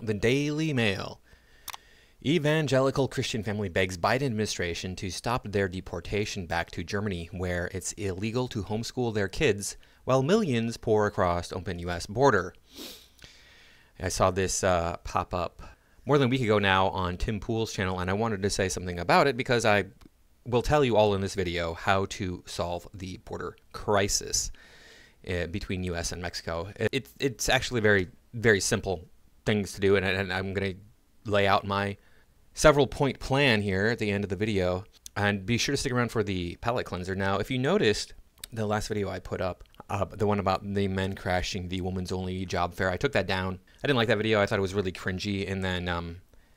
The Daily Mail. Evangelical Christian family begs Biden administration to stop their deportation back to Germany, where it's illegal to homeschool their kids while millions pour across open U.S. border. I saw this uh, pop up more than a week ago now on Tim Pool's channel, and I wanted to say something about it because I will tell you all in this video how to solve the border crisis uh, between U.S. and Mexico. It, it's actually very, very simple things to do, and, and I'm going to lay out my several point plan here at the end of the video. And be sure to stick around for the palate cleanser. Now, if you noticed the last video I put up, uh, the one about the men crashing the woman's only job fair, I took that down. I didn't like that video. I thought it was really cringy. And then um,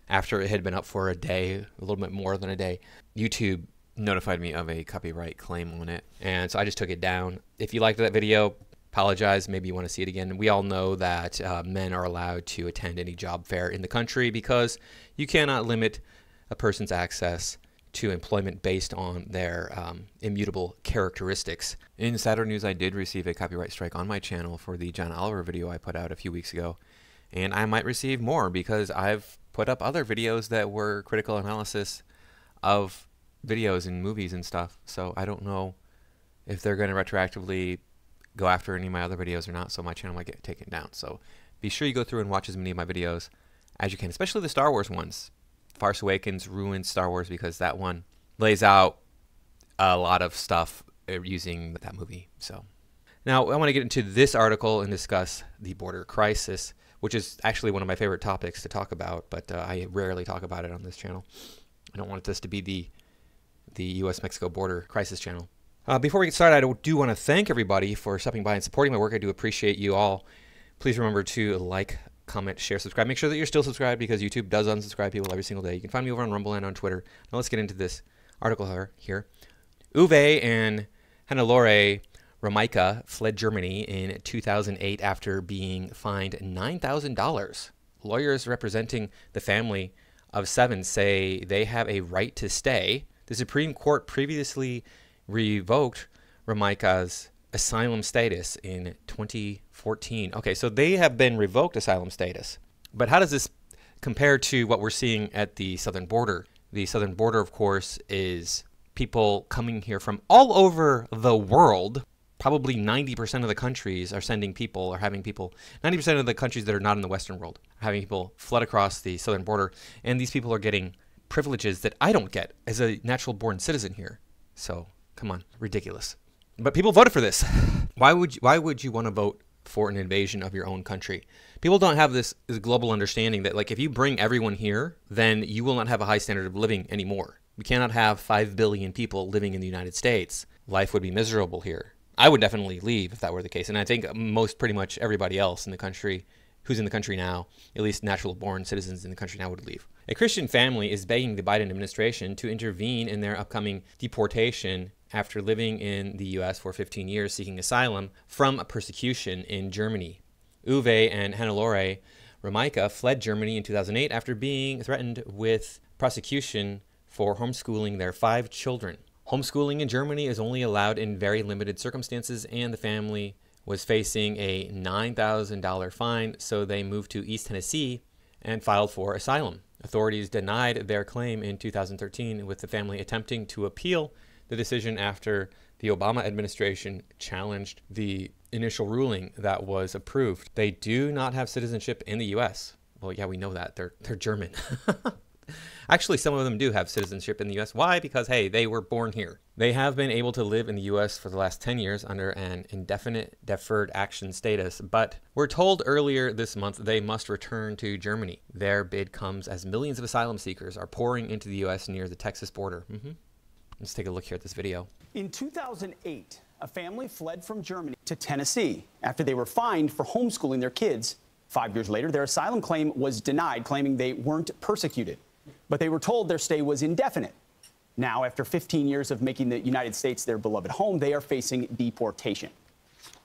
after it had been up for a day, a little bit more than a day, YouTube notified me of a copyright claim on it. And so I just took it down. If you liked that video, apologize. Maybe you want to see it again. We all know that uh, men are allowed to attend any job fair in the country because you cannot limit a person's access to employment based on their um, immutable characteristics. In Saturday News, I did receive a copyright strike on my channel for the John Oliver video I put out a few weeks ago. And I might receive more because I've put up other videos that were critical analysis of videos and movies and stuff. So I don't know if they're going to retroactively go after any of my other videos or not. So my channel might get taken down. So be sure you go through and watch as many of my videos as you can, especially the Star Wars ones. Force Awakens ruined Star Wars because that one lays out a lot of stuff uh, using that movie. So now I want to get into this article and discuss the border crisis, which is actually one of my favorite topics to talk about, but uh, I rarely talk about it on this channel. I don't want this to be the the U.S.-Mexico border crisis channel. Uh, before we get started, I do want to thank everybody for stopping by and supporting my work. I do appreciate you all. Please remember to like, comment, share, subscribe. Make sure that you're still subscribed because YouTube does unsubscribe people every single day. You can find me over on Rumble and on Twitter. Now let's get into this article here. Uwe and Hannelore Romeike fled Germany in 2008 after being fined $9,000. Lawyers representing the family of seven say they have a right to stay. The Supreme Court previously revoked Romeike's asylum status in 2014. Okay, so they have been revoked asylum status. But how does this compare to what we're seeing at the southern border? The southern border, of course, is people coming here from all over the world. Probably 90% of the countries are sending people or having people, 90% of the countries that are not in the Western world, are having people flood across the southern border. And these people are getting privileges that I don't get as a natural born citizen here. So, come on, ridiculous. But people voted for this. Why would you, why would you want to vote for an invasion of your own country? People don't have this, this global understanding that like if you bring everyone here, then you will not have a high standard of living anymore. We cannot have 5 billion people living in the United States. Life would be miserable here. I would definitely leave if that were the case. And I think most pretty much everybody else in the country who's in the country now, at least natural born citizens in the country now would leave. A Christian family is begging the Biden administration to intervene in their upcoming deportation after living in the U.S. for 15 years seeking asylum from persecution in Germany. Uwe and Hannelore Romeike fled Germany in 2008 after being threatened with prosecution for homeschooling their five children. Homeschooling in Germany is only allowed in very limited circumstances, and the family was facing a $9,000 fine, so they moved to East Tennessee and filed for asylum. Authorities denied their claim in 2013, with the family attempting to appeal the decision after the Obama administration challenged the initial ruling that was approved. They do not have citizenship in the U.S. Well, yeah, we know that. They're, they're German. Actually, some of them do have citizenship in the U.S. Why? Because, hey, they were born here. They have been able to live in the U.S. for the last 10 years under an indefinite deferred action status, but we're told earlier this month they must return to Germany. Their bid comes as millions of asylum seekers are pouring into the U.S. near the Texas border. Mm-hmm. Let's take a look here at this video. In 2008, a family fled from Germany to Tennessee after they were fined for homeschooling their kids. Five years later, their asylum claim was denied, claiming they weren't persecuted. But they were told their stay was indefinite. Now, after 15 years of making the United States their beloved home, they are facing deportation.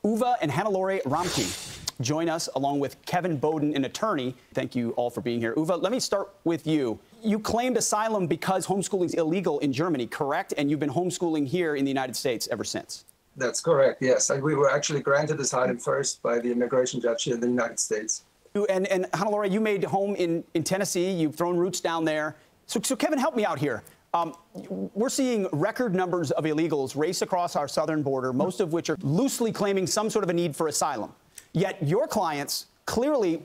Uwe and Hannelore Romeike join us along with Kevin Boden, an attorney. Thank you all for being here. Uwe, let me start with you. You claimed asylum because homeschooling is illegal in Germany, correct? And you've been homeschooling here in the United States ever since. That's correct, yes. And We were actually granted asylum first by the immigration judge here in the United States. And, and Hannelore, you made home in, in Tennessee. You've thrown roots down there. So, so Kevin, help me out here. Um, we're seeing record numbers of illegals race across our southern border, most of which are loosely claiming some sort of a need for asylum. Yet your clients clearly,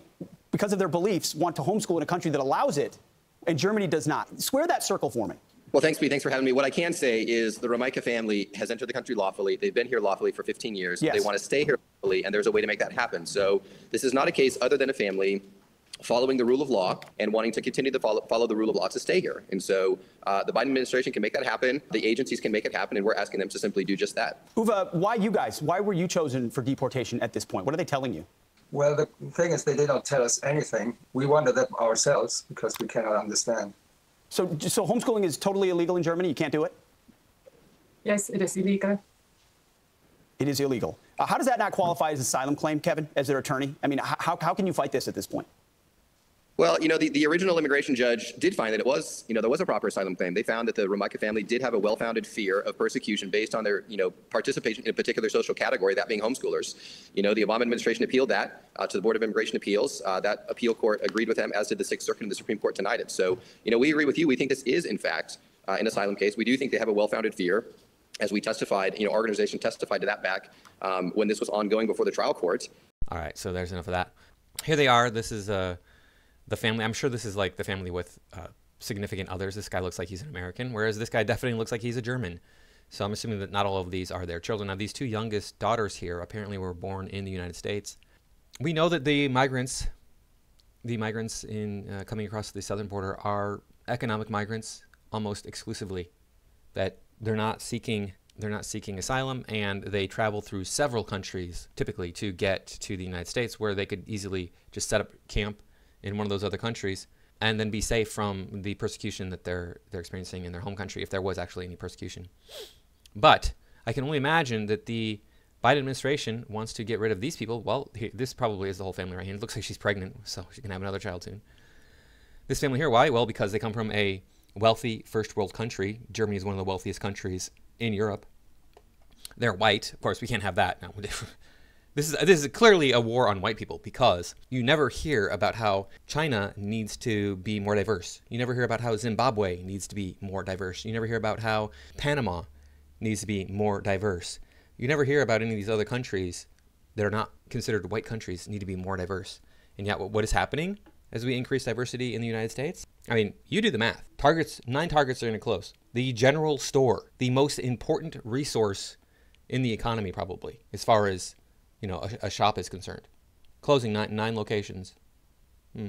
because of their beliefs, want to homeschool in a country that allows it, and Germany does not. Square that circle for me. Well, thanks, Pete. Thanks for having me. What I can say is the Romeike family has entered the country lawfully. They've been here lawfully for 15 years. Yes. They want to stay here lawfully, and there's a way to make that happen. So this is not a case other than a family following the rule of law and wanting to continue to follow, follow the rule of law to stay here. And so uh, the Biden administration can make that happen. The agencies can make it happen, and we're asking them to simply do just that. Uwe, why you guys? Why were you chosen for deportation at this point? What are they telling you? Well, the thing is, they did not tell us anything. We wondered that ourselves because we cannot understand. So, so homeschooling is totally illegal in Germany. You can't do it. Yes, it is illegal. It is illegal. Uh, how does that not qualify as an asylum claim, Kevin, as their attorney? I mean, how, how can you fight this at this point? Well, you know, the, the original immigration judge did find that it was, you know, there was a proper asylum claim. They found that the Romeike family did have a well-founded fear of persecution based on their, you know, participation in a particular social category, that being homeschoolers. You know, the Obama administration appealed that uh, to the Board of Immigration Appeals. Uh, that appeal court agreed with them, as did the Sixth Circuit, and the Supreme Court denied it. So, you know, we agree with you. We think this is, in fact, uh, an asylum case. We do think they have a well-founded fear. As we testified, you know, organization testified to that back um, when this was ongoing before the trial court. All right, so there's enough of that. Here they are. This is uh, the family. I'm sure this is like the family with uh, significant others. This guy looks like he's an American, whereas this guy definitely looks like he's a German. So I'm assuming that not all of these are their children. Now, these two youngest daughters here apparently were born in the United States. We know that the migrants, the migrants in uh, coming across the southern border, are economic migrants almost exclusively. That they're not seeking they're not seeking asylum and they travel through several countries typically to get to the United States where they could easily just set up camp in one of those other countries and then be safe from the persecution that they're they're experiencing in their home country if there was actually any persecution. But I can only imagine that the Biden administration wants to get rid of these people. Well, he, this probably is the whole family right here. It looks like she's pregnant, so she can have another child soon. This family here, why? Well, because they come from a wealthy first world country. Germany is one of the wealthiest countries in Europe. They're white. Of course, we can't have that. No. This is this is clearly a war on white people because you never hear about how China needs to be more diverse. You never hear about how Zimbabwe needs to be more diverse. You never hear about how Panama needs to be more diverse. You never hear about any of these other countries that are not considered white countries need to be more diverse. And yet, what is happening as we increase diversity in the United States? I mean, you do the math. Targets, nine targets are going to close. The general store, the most important resource in the economy, probably, as far as you know a, a shop is concerned, closing nine, nine locations. Hmm.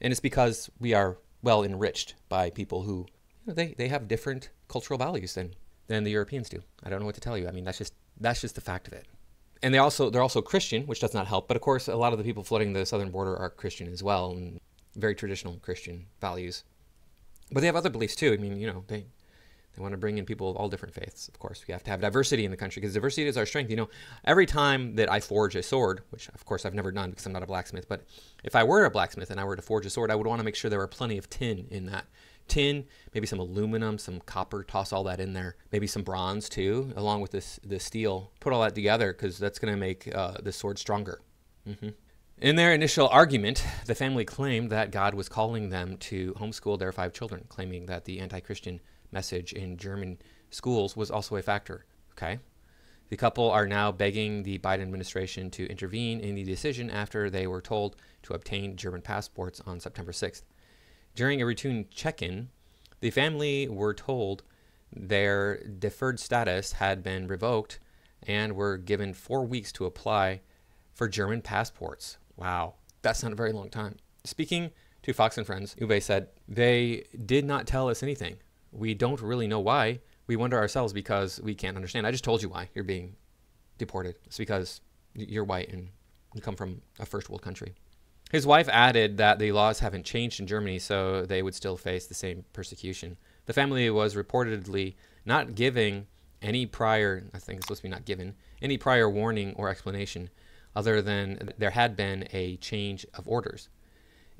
And it's because we are well enriched by people who you know, they, they have different cultural values than than the Europeans do. I don't know what to tell you. I mean, that's just that's just the fact of it. And they also they're also Christian, which does not help. But of course, a lot of the people flooding the southern border are Christian as well, and very traditional Christian values. But they have other beliefs too. I mean, you know, they they want to bring in people of all different faiths. Of course, we have to have diversity in the country because diversity is our strength. You know, every time that I forge a sword, which of course I've never done because I'm not a blacksmith, but if I were a blacksmith and I were to forge a sword, I would want to make sure there were plenty of tin in that. Tin, maybe some aluminum, some copper, toss all that in there. Maybe some bronze too, along with this the steel. Put all that together because that's going to make uh, the sword stronger. Mm-hmm. In their initial argument, the family claimed that God was calling them to homeschool their five children, claiming that the anti Christian message in German schools was also a factor. Okay. The couple are now begging the Biden administration to intervene in the decision after they were told to obtain German passports on September 6th. During a routine check in, the family were told their deferred status had been revoked and were given four weeks to apply for German passports. Wow, that's not a very long time. Speaking to Fox and Friends, Uwe said, They did not tell us anything. We don't really know why. We wonder ourselves because we can't understand. I just told you why you're being deported. It's because you're white and you come from a first world country. His wife added that the laws haven't changed in Germany, so they would still face the same persecution. The family was reportedly not giving any prior, I think it's supposed to be not given, any prior warning or explanation other than there had been a change of orders.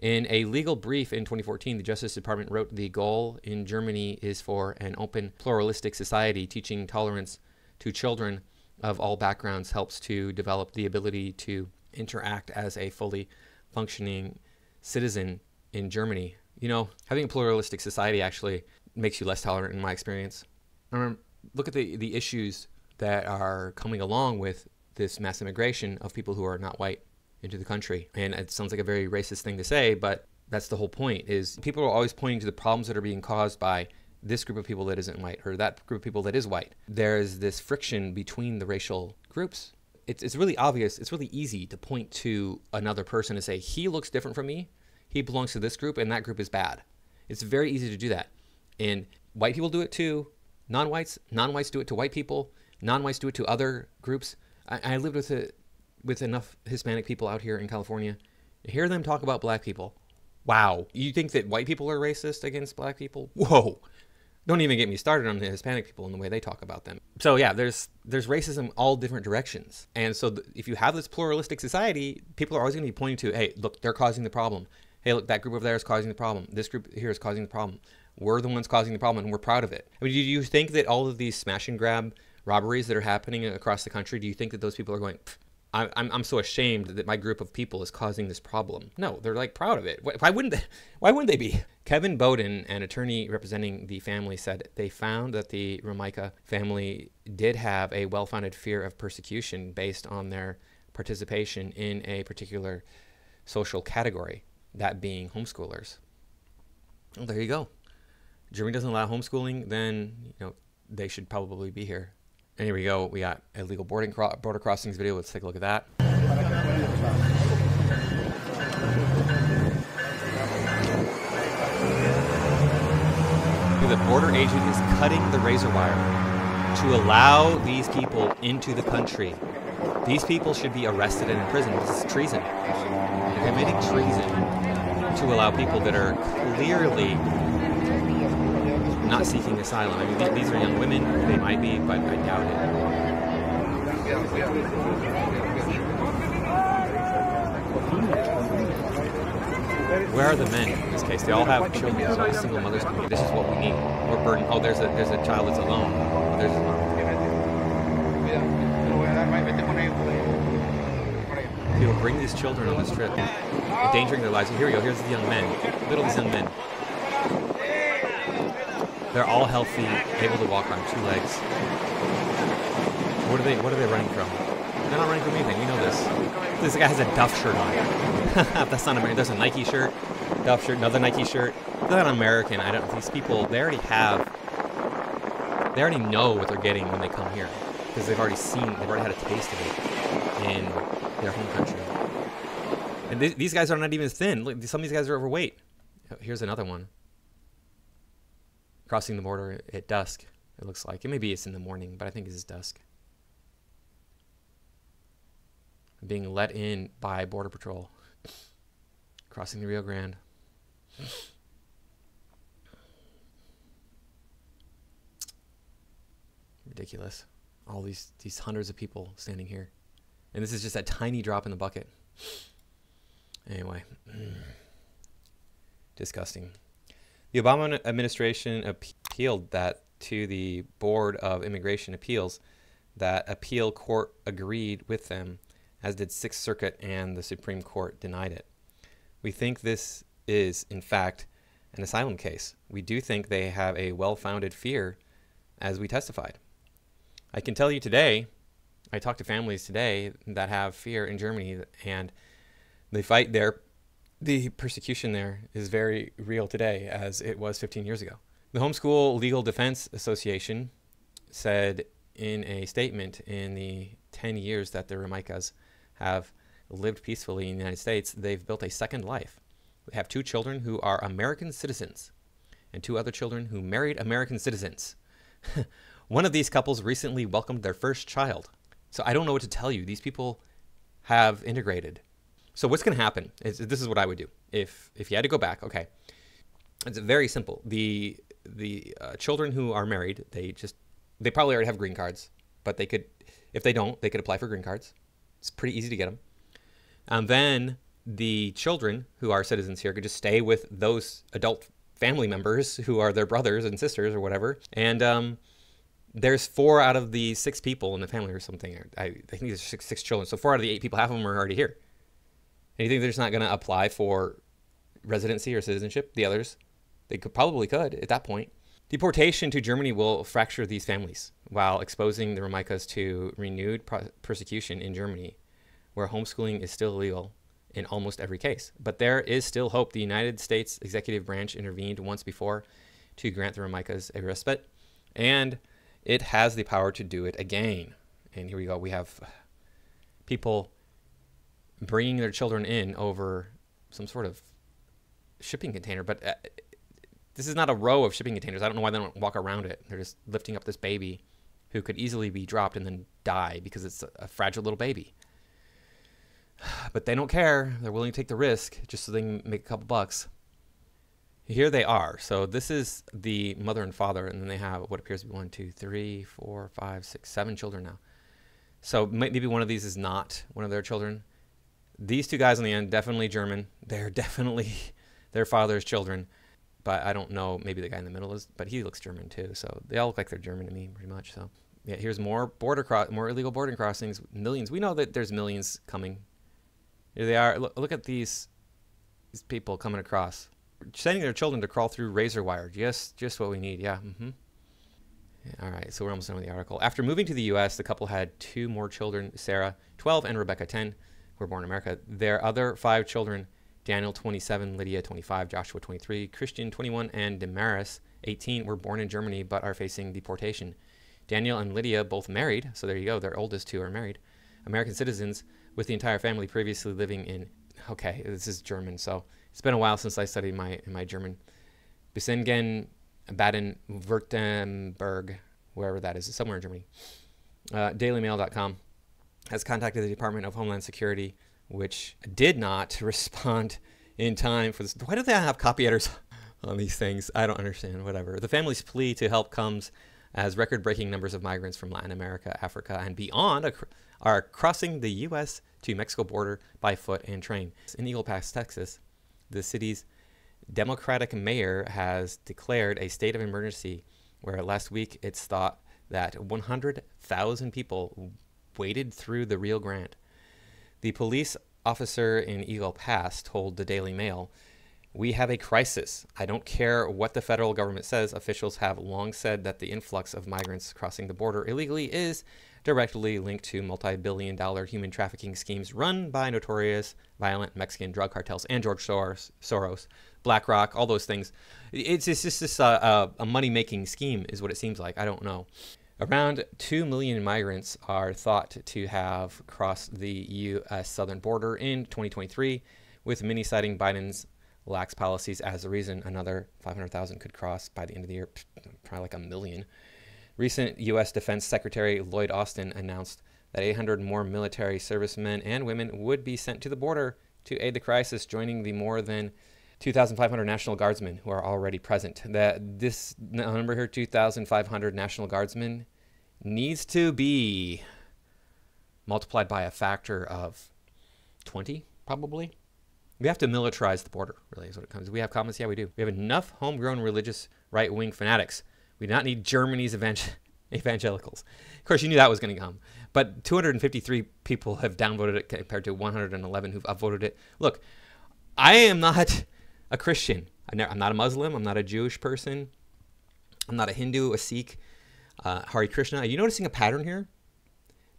In a legal brief in 2014, the Justice Department wrote the goal in Germany is for an open, pluralistic society. Teaching tolerance to children of all backgrounds helps to develop the ability to interact as a fully functioning citizen in Germany. You know, having a pluralistic society actually makes you less tolerant in my experience. Look at the, the issues that are coming along with this mass immigration of people who are not white into the country. And it sounds like a very racist thing to say, but that's the whole point is people are always pointing to the problems that are being caused by this group of people that isn't white or that group of people that is white. There's this friction between the racial groups. It's, it's really obvious, it's really easy to point to another person and say, he looks different from me, he belongs to this group, and that group is bad. It's very easy to do that. And white people do it too, non whites, non whites do it to white people, non whites do it to other groups. I, I lived with, a, with enough Hispanic people out here in California hear them talk about black people. Wow. You think that white people are racist against black people? Whoa. Don't even get me started on the Hispanic people and the way they talk about them. So yeah, there's there's racism all different directions. And so th- if you have this pluralistic society, people are always going to be pointing to, hey, look, they're causing the problem. Hey, look, that group over there is causing the problem. This group here is causing the problem. We're the ones causing the problem, and we're proud of it. I mean, do you think that all of these smash and grab robberies that are happening across the country, do you think that those people are going, I'm, I'm so ashamed that my group of people is causing this problem. No, they're like proud of it. Why wouldn't they, why wouldn't they be? Kevin Boden, an attorney representing the family, said they found that the Romeike family did have a well-founded fear of persecution based on their participation in a particular social category, that being homeschoolers. Well, there you go. Germany doesn't allow homeschooling, then you know they should probably be here. And here we go. We got illegal boarding cro- border crossings video. Let's take a look at that. The border agent is cutting the razor wire to allow these people into the country. These people should be arrested and imprisoned. This is treason. They're committing treason to allow people that are clearly not seeking asylum. I mean, these are young women. They might be, but I doubt it. Where are the men in this case? They all have children. All single mothers. This is what we need. We're burdened. Oh, there's a there's a child that's alone. Oh, there's. People bring these children on this trip, endangering their lives. Here we go. Here's the young men. Little these young men. They're all healthy, able to walk on two legs. What are they? What are they running from? They're not running from anything. We know this. This guy has a Duff shirt on. That's not American. There's a Nike shirt, Duff shirt, another Nike shirt. They're not American. I don't. These people, they already have. They already know what they're getting when they come here because they've already seen. They've already had a taste of it in their home country. And th these guys are not even thin. Look, some of these guys are overweight. Here's another one crossing the border at dusk. It looks like it. Maybe it's in the morning, but I think it's dusk. Being let in by Border Patrol, crossing the Rio Grande. Ridiculous. All these these hundreds of people standing here, and this is just a tiny drop in the bucket. Anyway, disgusting. The Obama administration appealed that to the Board of Immigration Appeals. That appeal court agreed with them, as did Sixth Circuit and the Supreme Court denied it. We think this is, in fact, an asylum case. We do think they have a well founded fear, as we testified. I can tell you today, I talked to families today that have fear in Germany, and they fight their the persecution there is very real today as it was 15 years ago. The Homeschool Legal Defense Association said in a statement in the 10 years that the Romeikes have lived peacefully in the United States, they've built a second life. They have two children who are American citizens and two other children who married American citizens. One of these couples recently welcomed their first child. So I don't know what to tell you. These people have integrated so what's going to happen is this is what I would do if if you had to go back. Okay, it's very simple. The the uh, children who are married, they just they probably already have green cards, but they could if they don't, they could apply for green cards. It's pretty easy to get them. And then the children who are citizens here could just stay with those adult family members who are their brothers and sisters or whatever. And um, there's four out of the six people in the family or something. I, I think there's six, six children. So four out of the eight people, half of them are already here And you think they're just not going to apply for residency or citizenship? The others, they could probably could at that point. Deportation to Germany will fracture these families while exposing the Romeikes to renewed persecution in Germany, where homeschooling is still illegal in almost every case. But there is still hope. The United States executive branch intervened once before to grant the Romeikes a respite, and it has the power to do it again. And here we go. We have people bringing their children in over some sort of shipping container, but uh, this is not a row of shipping containers. I don't know why they don't walk around it. They're just lifting up this baby who could easily be dropped and then die because it's a, fragile little baby. But they don't care. They're willing to take the risk just so they can make a couple bucks. Here they are. So this is the mother and father, and then they have what appears to be one, two, three, four, five, six, seven children now. So maybe one of these is not one of their children. These two guys on the end definitely German. They're definitely their father's children, but I don't know. Maybe the guy in the middle is, but he looks German too. So they all look like they're German to me, pretty much. So yeah, here's more border cross, more illegal border crossings. Millions. We know that there's millions coming. Here they are. Look, look at these these people coming across sending their children to crawl through razor wire. Just, just what we need. Yeah. Mm-hmm. All right. So we're almost done with the article. After moving to the U.S., the couple had two more children: Sarah, 12, and Rebecca, 10, who were born in America. Their other five children: Daniel, 27, Lydia, 25, Joshua, 23, Christian, 21, and Damaris, 18, were born in Germany but are facing deportation. Daniel and Lydia both married, so there you go. Their oldest two are married, American citizens, with the entire family previously living in. Okay, this is German, so it's been a while since I studied my my German. Bissingen, Baden-Württemberg, wherever that is, somewhere in Germany. Uh, DailyMail.com has contacted the Department of Homeland Security, which did not respond in time for this. Why do they have copy editors on these things? I don't understand. Whatever. The family's plea to help comes as record-breaking numbers of migrants from Latin America, Africa, and beyond are crossing the U.S. to Mexico border by foot and train. In Eagle Pass, Texas, the city's Democratic mayor has declared a state of emergency, where last week it's thought that 100,000 people waded through the Rio Grande. The police officer in Eagle Pass told the Daily Mail, We have a crisis. I don't care what the federal government says. Officials have long said that the influx of migrants crossing the border illegally is directly linked to multi billion dollar human trafficking schemes run by notorious violent Mexican drug cartels and George Soros, Soros BlackRock, all those things. It's, it's just this, uh, a money making scheme, is what it seems like. I don't know. Around 2 million migrants are thought to have crossed the U.S. southern border in 2023, with many citing Biden's lax policies as the reason another 500,000 could cross by the end of the year, probably like a million. Recent U.S. Defense Secretary Lloyd Austin announced that 800 more military servicemen and women would be sent to the border to aid the crisis, joining the more than 2,500 National Guardsmen who are already present. That this number here, 2,500 National Guardsmen, needs to be multiplied by a factor of 20, probably. We have to militarize the border, really, is what it comes. We have comments? Yeah, we do. We have enough homegrown religious right wing fanatics. We do not need Germany's evangel- evangelicals. Of course, you knew that was going to come. But 253 people have downvoted it compared to 111 who've upvoted it. Look, I am not a Christian. I'm not a Muslim. I'm not a Jewish person. I'm not a Hindu, a Sikh, uh, Hare Krishna. Are you noticing a pattern here?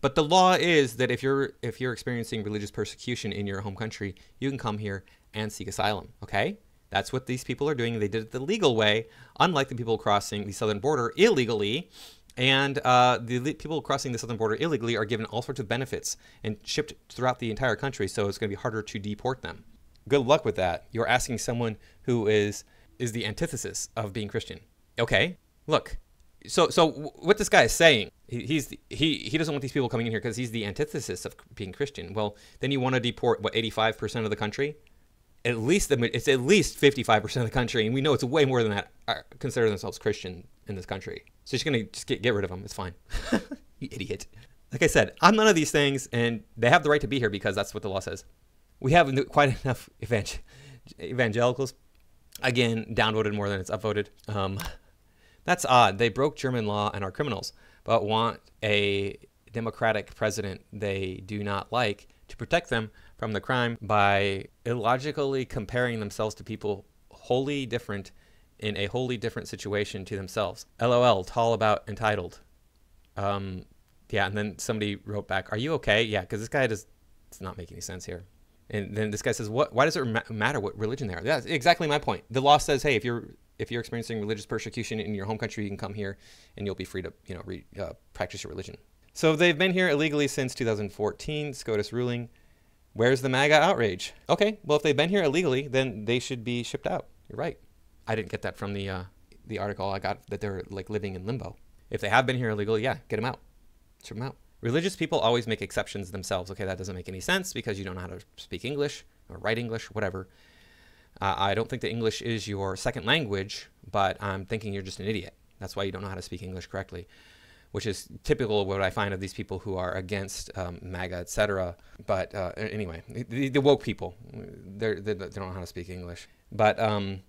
But the law is that if you're if you're experiencing religious persecution in your home country, you can come here and seek asylum. Okay, that's what these people are doing. They did it the legal way, unlike the people crossing the southern border illegally. And uh, the people crossing the southern border illegally are given all sorts of benefits and shipped throughout the entire country, so it's going to be harder to deport them. Good luck with that. You're asking someone who is is the antithesis of being Christian. Okay, look. So so what this guy is saying, he, he's he he doesn't want these people coming in here because he's the antithesis of being Christian. Well, then you want to deport what 85% of the country? At least it's at least 55% of the country, and we know it's way more than that are consider themselves Christian in this country. So you're gonna just get, get rid of them. It's fine. you idiot. Like I said, I'm none of these things, and they have the right to be here because that's what the law says. We have quite enough evangel- evangelicals. Again, downvoted more than it's upvoted. Um, that's odd. They broke German law and are criminals, but want a democratic president they do not like to protect them from the crime by illogically comparing themselves to people wholly different in a wholly different situation to themselves. LOL, tall about entitled. Um, yeah, and then somebody wrote back, "Are you okay?" Yeah, because this guy does it's not making any sense here. And then this guy says, "What? Why does it ma- matter what religion they are?" That's exactly my point. The law says, "Hey, if you're if you're experiencing religious persecution in your home country, you can come here and you'll be free to you know re, uh, practice your religion." So they've been here illegally since 2014. SCOTUS ruling. Where's the MAGA outrage? Okay, well if they've been here illegally, then they should be shipped out. You're right. I didn't get that from the uh, the article. I got that they're like living in limbo. If they have been here illegally, yeah, get them out. Ship them out. Religious people always make exceptions themselves. Okay, that doesn't make any sense because you don't know how to speak English or write English, whatever. Uh, I don't think that English is your second language, but I'm thinking you're just an idiot. That's why you don't know how to speak English correctly, which is typical of what I find of these people who are against um, MAGA, etc. But uh, anyway, the, the, woke people, they're, they don't know how to speak English. But um,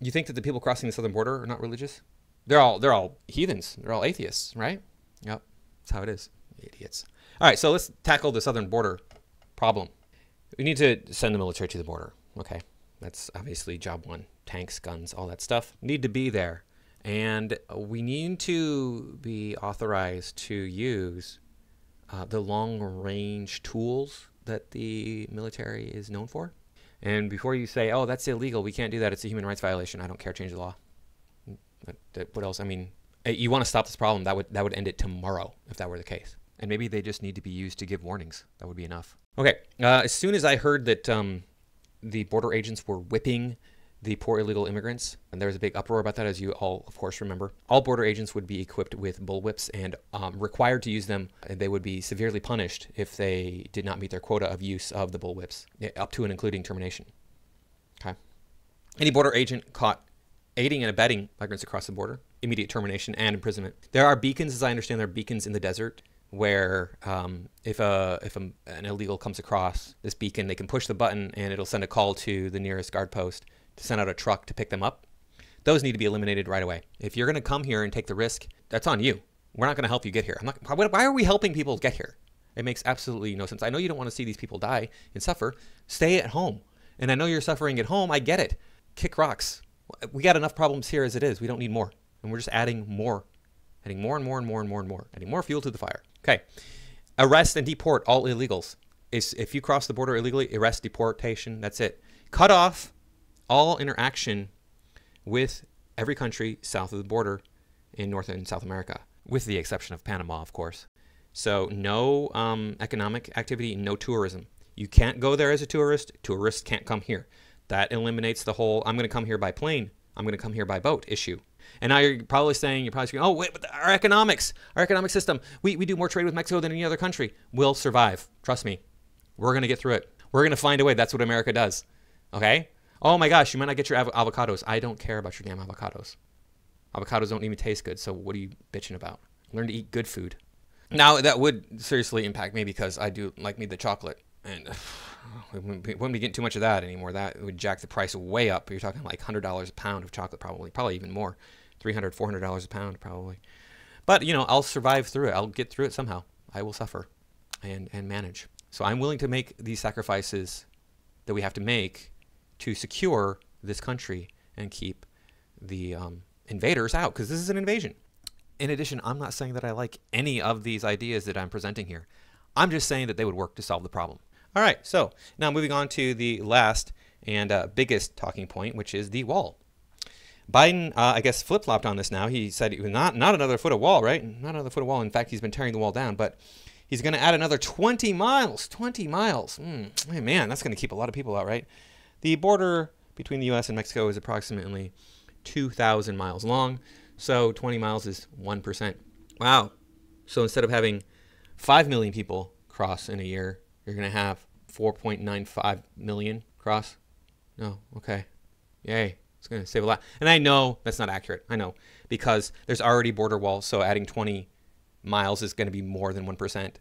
you think that the people crossing the southern border are not religious? They're all they're all heathens. They're all atheists, right? Yep, that's how it is. Idiots. All right, so let's tackle the southern border problem. We need to send the military to the border. Okay, that's obviously job one. Tanks, guns, all that stuff need to be there. And we need to be authorized to use uh, the long range tools that the military is known for. And before you say, oh, that's illegal, we can't do that, it's a human rights violation, I don't care, change the law. What else? I mean, you want to stop this problem, that would, that would end it tomorrow if that were the case. And maybe they just need to be used to give warnings. That would be enough. Okay. Uh, as soon as I heard that um, the border agents were whipping the poor illegal immigrants, and there was a big uproar about that, as you all, of course, remember. All border agents would be equipped with bullwhips and um, required to use them. They would be severely punished if they did not meet their quota of use of the bullwhips, up to and including termination. Okay. Any border agent caught aiding and abetting migrants across the border, immediate termination and imprisonment. There are beacons, as I understand, there are beacons in the desert where um, if a if a, an illegal comes across this beacon, they can push the button and it'll send a call to the nearest guard post to send out a truck to pick them up. Those need to be eliminated right away. If you're going to come here and take the risk, that's on you. We're not going to help you get here. I'm not, why, are we helping people get here? It makes absolutely no sense. I know you don't want to see these people die and suffer. Stay at home. And I know you're suffering at home. I get it. Kick rocks. We got enough problems here as it is. We don't need more. And we're just adding more, adding more and more and more and more and more, adding more fuel to the fire. Okay. Arrest and deport all illegals. Is if you cross the border illegally, arrest, deportation, that's it. Cut off all interaction with every country south of the border in North and South America, with the exception of Panama, of course. So no um, economic activity, no tourism. You can't go there as a tourist. Tourists can't come here. That eliminates the whole I'm going to come here by plane, I'm going to come here by boat issue. And now you're probably saying, you're probably saying, oh, wait, but our economics, our economic system, we, we do more trade with Mexico than any other country. We'll survive. Trust me. We're going to get through it. We're going to find a way. That's what America does. Okay? Oh my gosh, you might not get your av- avocados. I don't care about your damn avocados. Avocados don't even taste good, so what are you bitching about? Learn to eat good food. Now, that would seriously impact me because I do like me the chocolate. And we wouldn't be getting too much of that anymore. That would jack the price way up. You're talking like $100 a pound of chocolate, probably. Probably even more. $300, $400 a pound, probably. But, you know, I'll survive through it. I'll get through it somehow. I will suffer and, and manage. So I'm willing to make these sacrifices that we have to make to secure this country and keep the um, invaders out because this is an invasion. In addition, I'm not saying that I like any of these ideas that I'm presenting here. I'm just saying that they would work to solve the problem. All right, so now moving on to the last and uh, biggest talking point, which is the wall. Biden, uh, I guess, flip flopped on this now. He said he was not not another foot of wall, right? Not another foot of wall. In fact, he's been tearing the wall down, but he's going to add another 20 miles. 20 miles. Mm, man, that's going to keep a lot of people out, right? The border between the U.S. and Mexico is approximately 2,000 miles long, so 20 miles is 1%. Wow. So instead of having 5 million people cross in a year, you're going to have 4.95 million cross? No, okay. Yay. It's going to save a lot. And I know that's not accurate. I know because there's already border walls, so adding 20 miles is going to be more than 1%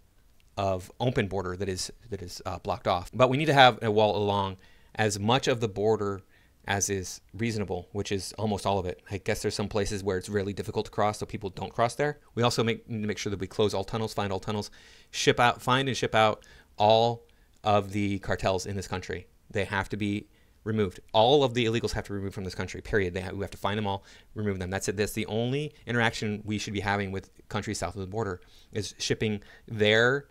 of open border that is that is uh, blocked off. But we need to have a wall along as much of the border as is reasonable, which is almost all of it. I guess there's some places where it's really difficult to cross, so people don't cross there. We also make, need to make sure that we close all tunnels, find all tunnels, ship out, find and ship out all of the cartels in this country. They have to be removed. All of the illegals have to be removed from this country. Period. They have, we have to find them all, remove them. That's it. That's the only interaction we should be having with countries south of the border is shipping their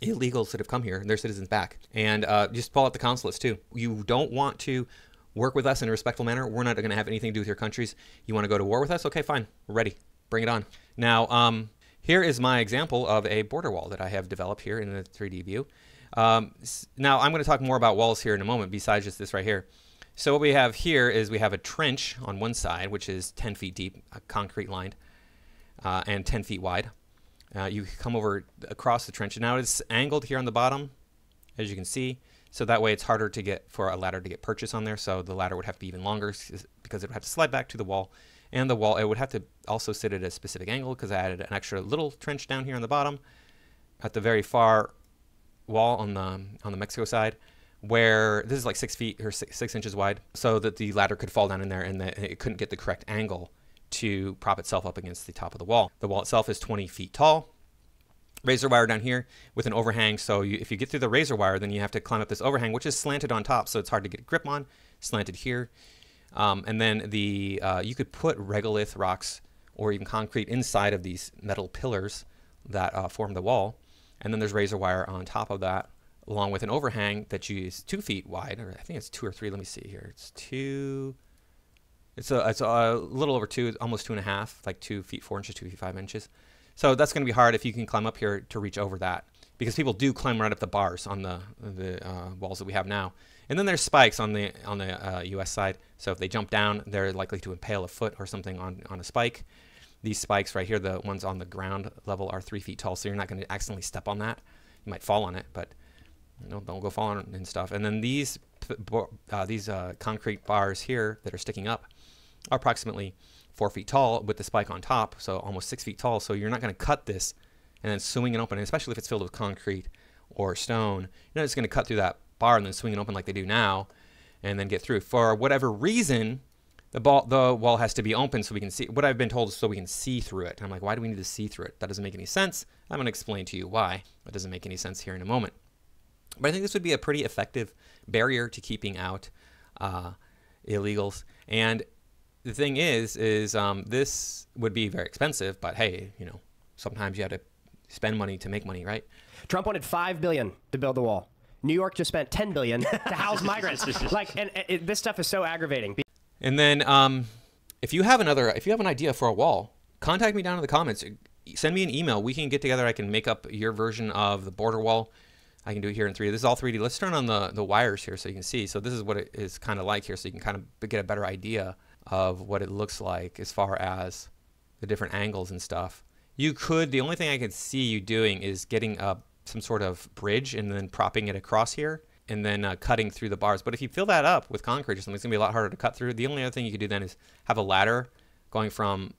illegals that have come here, their citizens back, and uh, just pull out the consulates too. You don't want to work with us in a respectful manner. We're not going to have anything to do with your countries. You want to go to war with us? Okay, fine. We're ready. Bring it on. Now, um, here is my example of a border wall that I have developed here in the 3D view. Um, now, I'm going to talk more about walls here in a moment, besides just this right here. So what we have here is we have a trench on one side, which is 10 feet deep, concrete lined, uh, and 10 feet wide. Uh, you come over across the trench. Now it's angled here on the bottom, as you can see. So that way it's harder to get for a ladder to get purchase on there. So the ladder would have to be even longer because it would have to slide back to the wall. And the wall, it would have to also sit at a specific angle because I added an extra little trench down here on the bottom at the very far wall on the on the Mexico side where this is like six feet or six, six inches wide so that the ladder could fall down in there and that it couldn't get the correct angle to prop itself up against the top of the wall. The wall itself is 20 feet tall. Razor wire down here with an overhang. So you, if you get through the razor wire, then you have to climb up this overhang, which is slanted on top, so it's hard to get a grip on. Slanted here, um, and then the uh, you could put regolith rocks or even concrete inside of these metal pillars that uh, form the wall, and then there's razor wire on top of that, along with an overhang that is two feet wide, or I think it's two or three. Let me see here. It's two. It's a it's a little over two, almost two and a half, like two feet four inches, two feet five inches. So that's going to be hard if you can climb up here to reach over that, because people do climb right up the bars on the the uh, walls that we have now. And then there's spikes on the on the uh, U.S. side. So if they jump down, they're likely to impale a foot or something on on a spike. These spikes right here, the ones on the ground level, are three feet tall, so you're not going to accidentally step on that. You might fall on it, but you know, don't go fall on and stuff. And then these uh, these uh, concrete bars here that are sticking up are approximately four feet tall with the spike on top, so almost six feet tall. So you're not going to cut this and then swing it open, and especially if it's filled with concrete or stone. You're not just going to cut through that bar and then swing it open like they do now, and then get through. For whatever reason, the ball, the wall has to be open so we can see. What I've been told is so we can see through it. And I'm like, why do we need to see through it? That doesn't make any sense. I'm going to explain to you why. That doesn't make any sense here in a moment. But I think this would be a pretty effective barrier to keeping out uh, illegals. And the thing is, is um, this would be very expensive, but hey, you know, sometimes you have to spend money to make money, right? Trump wanted five billion to build the wall. New York just spent ten billion to house migrants. like, and, and, this stuff is so aggravating. And then, um, if you have another, if you have an idea for a wall, contact me down in the comments. Send me an email. We can get together. I can make up your version of the border wall. I can do it here in 3D. This is all 3D. Let's turn on the, the wires here so you can see. So this is what it is kind of like here so you can kind of get a better idea of what it looks like as far as the different angles and stuff. You could, the only thing I could see you doing is getting a, some sort of bridge and then propping it across here and then uh, cutting through the bars. But if you fill that up with concrete or something, it's to be a lot harder to cut through. The only other thing you could do then is have a ladder going from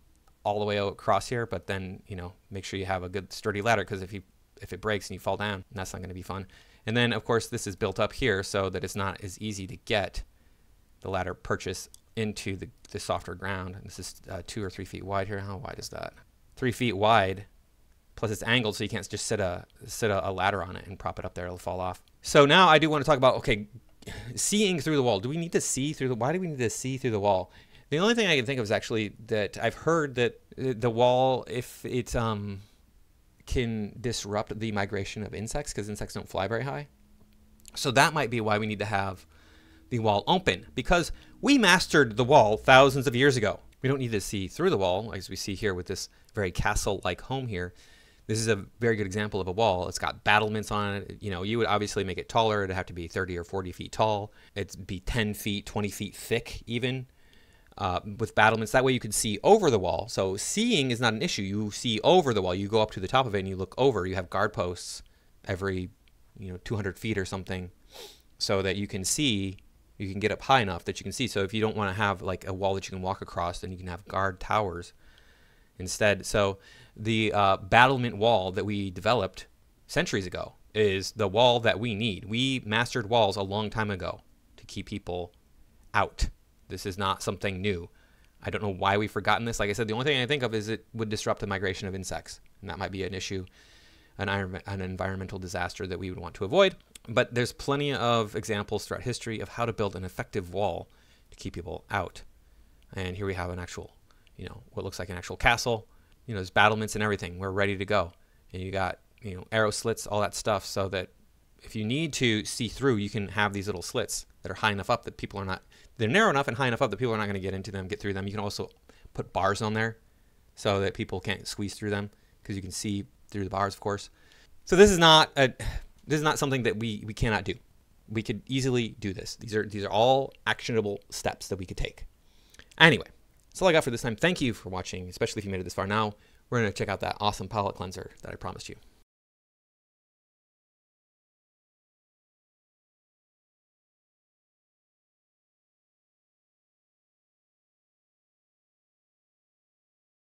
all the way across here, but then, you know, make sure you have a good sturdy ladder because if you if it breaks and you fall down, that's not to be fun. And then, of course, this is built up here so that it's not as easy to get the ladder purchase into the, the softer ground. And this is uh, two or three feet wide here. How wide is that? Three feet wide. Plus it's angled, so you can't just sit a sit a, a ladder on it and prop it up there. It'll fall off. So now I do want to talk about okay, seeing through the wall. Do we need to see through the? Why do we need to see through the wall? The only thing I can think of is actually that I've heard that the wall, if it um, can disrupt the migration of insects because insects don't fly very high. So that might be why we need to have the wall open because we mastered the wall thousands of years ago. We don't need to see through the wall, as we see here with this very castle-like home here. This is a very good example of a wall. It's got battlements on it. You know, you would obviously make it taller. It'd have to be 30 or 40 feet tall. It'd be 10 feet, 20 feet thick even uh, with battlements. That way you could see over the wall. So seeing is not an issue. You see over the wall. You go up to the top of it and you look over. You have guard posts every, you know, 200 feet or something so that you can see you can get up high enough that you can see. So if you don't want to have like a wall that you can walk across, then you can have guard towers instead. So the uh, battlement wall that we developed centuries ago is the wall that we need. We mastered walls a long time ago to keep people out. This is not something new. I don't know why we've forgotten this. Like I said, the only thing I think of is it would disrupt the migration of insects, and that might be an issue an, an environmental disaster that we would want to avoid. But there's plenty of examples throughout history of how to build an effective wall to keep people out. And here we have an actual, you know, what looks like an actual castle. You know, there's battlements and everything. We're ready to go. And you got, you know, arrow slits, all that stuff, so that if you need to see through, you can have these little slits that are high enough up that people are not, they're narrow enough and high enough up that people are not going to get into them, get through them. You can also put bars on there so that people can't squeeze through them because you can see through the bars, of course. So this is not a, this is not something that we, we cannot do. We could easily do this. These are these are all actionable steps that we could take. Anyway, that's all I got for this time. Thank you for watching, especially if you made it this far now. We're going to check out that awesome palate cleanser that I promised you.